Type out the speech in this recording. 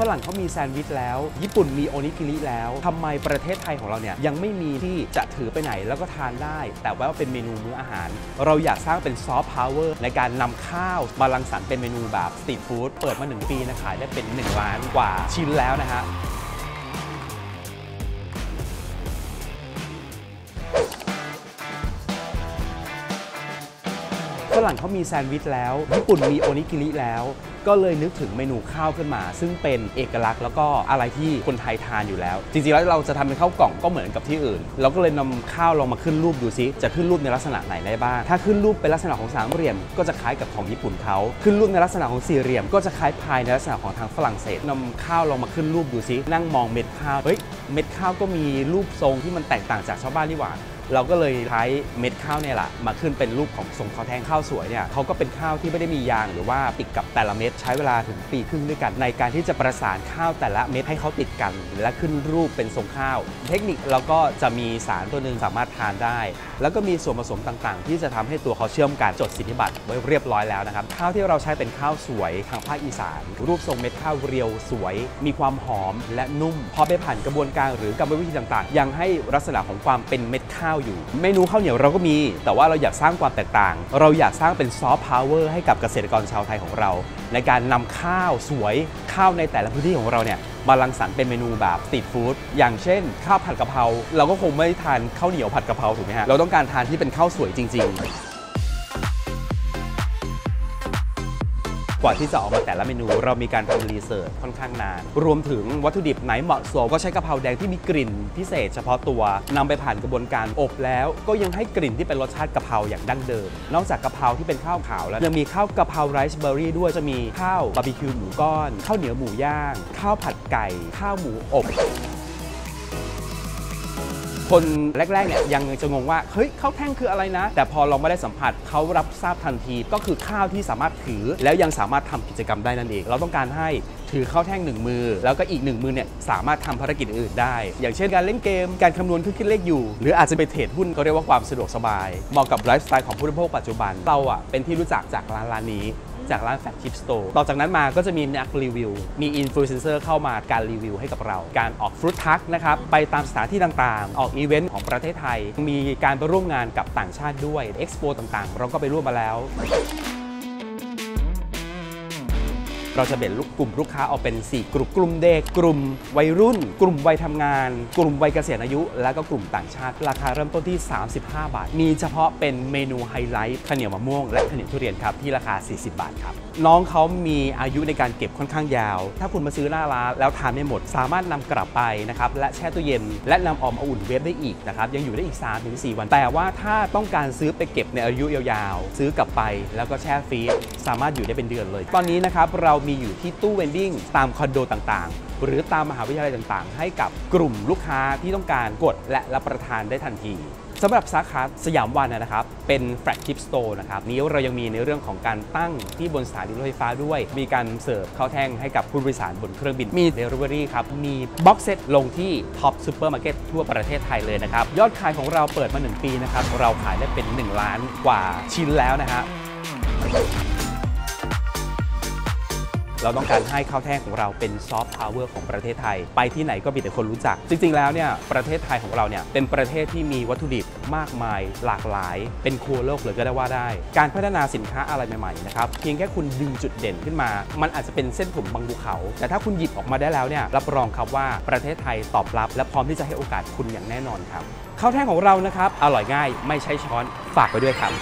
ฝรั่งเขามีแซนด์วิชแล้ว ญี่ปุ่นมีโอนิกิริแล้วทำไมประเทศไทยของเราเนี่ยยังไม่มีที่จะถือไปไหนแล้วก็ทานได้ แต่ว่าเป็นเมนูมื้ออาหาร เราอยากสร้างเป็น soft power ในการนำข้าวมารังสรรค์เป็นเมนูแบบ street food เปิดมา 1 ปีนะขายได้เป็น 1 ล้านกว่าชิ้นแล้วนะฮะ ฝรั่งเขามีแซนด์วิชแล้ว ญี่ปุ่นมีโอนิกิริแล้ว ก็เลยนึกถึงเมนูข้าวขึ้นมา ซึ่งเป็นเอกลักษณ์แล้วก็อะไรที่คนไทยทานอยู่แล้ว จริงๆแล้วเราจะทำเป็นข้าวกล่องก็เหมือนกับที่อื่น เราก็เลยนำข้าวลองมาขึ้นรูปดูซิ จะขึ้นรูปในลักษณะไหนได้บ้าง ถ้าขึ้นรูปเป็นลักษณะของสามเหลี่ยม ก็จะคล้ายกับของญี่ปุ่นเขาขึ้นรูปในลักษณะของสี่เหลี่ยม ก็จะคล้ายพายในลักษณะของทางฝรั่งเศสนำข้าวลองมาขึ้นรูปดูซิ นั่งมองเม็ดข้าว เฮ้ย เม็ดข้าวก็มีรูปทรงที่มันแตกต่างจากชาวบ้านนี่หว่า เราก็เลยใช้เม็ดข้าวเนี่ยแหละมาขึ้นเป็นรูปของทรงข้าวแทงข้าวสวยเนี่ยเขาก็เป็นข้าวที่ไม่ได้มียางหรือว่าติดกับแต่ละเม็ดใช้เวลาถึงปีครึ่งด้วยกัน ในการที่จะประสานข้าวแต่ละเม็ดให้เขาติดกัน และขึ้นรูปเป็นทรงข้าว เทคนิคเราก็จะมีสารตัวหนึ่งสามารถทานได้ แล้วก็มีส่วนผสมต่างๆ ที่จะทำให้ตัวเขาเชื่อมกันจดสิทธิบัตรไว้เรียบร้อยแล้วนะครับข้าวที่เราใช้เป็นข้าวสวยทางภาคอีสาน รูปทรงเม็ดข้าวเรียวสวย มีความหอมและนุ่ม พอไปผ่านกระบวนการหรือกรรมวิธีต่างๆ ยังให้ลักษณะของความเป็นเม็ดข้าวอยู่ เมนูข้าวเหนียวเราก็มี แต่ว่าเราอยากสร้างความแตกต่าง เราอยากสร้างเป็นซอฟต์พาวเวอร์ให้กับเกษตรกรชาวไทยของเรา ในการนำข้าวสวยข้าวในแต่ละพื้นที่ของเราเนี่ยมาลังสรรค์เป็นเมนูแบบสตรีทฟู้ดอย่างเช่น ข้าวผัดกะเพราเราก็คงไม่ทานข้าวเหนียวผัดกะเพราถูกไหมฮะเราต้องการทานที่เป็นข้าวสวยจริง ๆ กว่าที่จะออกมาแต่ละเมนู เรามีการทำรีเสิร์ชค่อนข้างนาน รวมถึงวัตถุดิบไหนเหมาะสมก็ใช้กะเพราแดงที่มีกลิ่นพิเศษเฉพาะตัวนำไปผ่านกระบวนการอบแล้ว ก็ยังให้กลิ่นที่เป็นรสชาติกะเพราอย่างดั้งเดิม นอกจากกะเพราที่เป็นข้าวขาวแล้วยังมีข้าวกะเพราไรซ์เบอร์รี่ด้วยจะมีข้าวบาร์บีคิวหมูก้อน ข้าวเหนียวหมูย่าง ข้าวผัดไก่ ข้าวหมูอบ คนแรกๆเนี่ยยังจะงงว่าเฮ้ยข้าวแท่งคืออะไรนะ แต่พอเราไม่ได้สัมผัสเขารับทราบทันที ก็คือข้าวที่สามารถถือ แล้วยังสามารถทำกิจกรรมได้นั่นเอง เราต้องการให้ถือข้าวแท่งหนึ่งมือ แล้วก็อีกหนึ่งมือเนี่ยสามารถทำภารกิจอื่นได้ อย่างเช่นการเล่นเกมการคำนวณเครื่องคิดเลขอยู่ หรืออาจจะไปเทรดหุ้นก็เรียกว่าความสะดวกสบายเหมาะกับไลฟ์สไตล์ของผู้บริโภคปัจจุบันเราอะเป็นที่รู้จักจากร้านร้านนี้ จากร้าน flagship store ต่อจากนั้นมาก็จะมีนักรีวิว มีอินฟลูเอนเซอร์เข้ามาการรีวิวให้กับเรา การออก food truck นะครับ ไปตามสถานที่ต่างๆ ออกอีเวนต์ของประเทศไทย มีการไปร่วมงานกับต่างชาติด้วย เอ็กซ์โปต่างๆ เราก็ไปร่วมมาแล้ว เราจะแบ่งลูกกลุ่มลูกค้าออกเป็น 4 กลุ่ม กลุ่มเด็ก กลุ่มวัยรุ่น กลุ่มวัยทำงาน กลุ่มวัยเกษียณอายุ และก็กลุ่มต่างชาติ ราคาเริ่มต้นที่ 35 บาท มีเฉพาะเป็นเมนูไฮไลท์ข้าวเหนียวมะม่วงและข้าวเหนียวทุเรียนครับที่ราคา 40 บาทครับน้องเขามีอายุในการเก็บค่อนข้างยาว ถ้าคุณมาซื้อหน้าร้านแล้วทานไม่หมด สามารถนำกลับไปนะครับและแช่ตู้เย็น และนำออกมาอุ่นเวฟได้อีกนะครับยังอยู่ได้อีก 3-4 วัน แต่ว่าถ้าต้องการซื้อไปเก็บในอายุยาวๆ ซื้อกลับไปแล้วก็แช่ freeze สามารถอยู่ได้เป็นเดือนเลย ตอนนี้นะครับเรามีอยู่ที่ตู้ vending ตามคอนโดต่างๆ หรือตามมหาวิทยาลัยต่างๆ ให้กับกลุ่มลูกค้าที่ต้องการกดและรับประทานได้ทันทีสำหรับสาขาสยามวันนะครับ เป็น flagship store นะครับ นี้เรายังมีในเรื่องของการตั้งที่บนสถานีรถไฟฟ้าด้วย มีการเสิร์ฟข้าวแท่งให้กับผู้โดยสารบนเครื่องบิน มีเดลิเวอรี่ครับ มี box set ลงที่ท็อปส์ซูเปอร์มาร์เก็ตทั่วประเทศไทยเลยนะครับ ยอดขายของเราเปิดมา 1 ปีนะครับ เราขายได้เป็น 1 ล้านกว่าชิ้นแล้วนะฮะ เราต้องการให้ข้าวแท่งของเราเป็น soft power ของประเทศไทย ไปที่ไหนก็มีแต่คนรู้จัก จริง ๆ แล้วเนี่ยประเทศไทยของเราเนี่ยเป็นประเทศที่มีวัตถุดิบมากมายหลากหลาย เป็นครัวโลกเลยก็ได้ว่าได้ การพัฒนาสินค้าอะไรใหม่ๆนะครับเพียงแค่คุณดึงจุดเด่นขึ้นมา มันอาจจะเป็นเส้นผมบางภูเขา แต่ถ้าคุณหยิบออกมาได้แล้วเนี่ยรับรองครับว่าประเทศไทยตอบรับ และพร้อมที่จะให้โอกาสคุณอย่างแน่นอนครับข้าวแท่งของเรานะครับอร่อยง่ายไม่ใช้ช้อนฝากไว้ด้วยครับ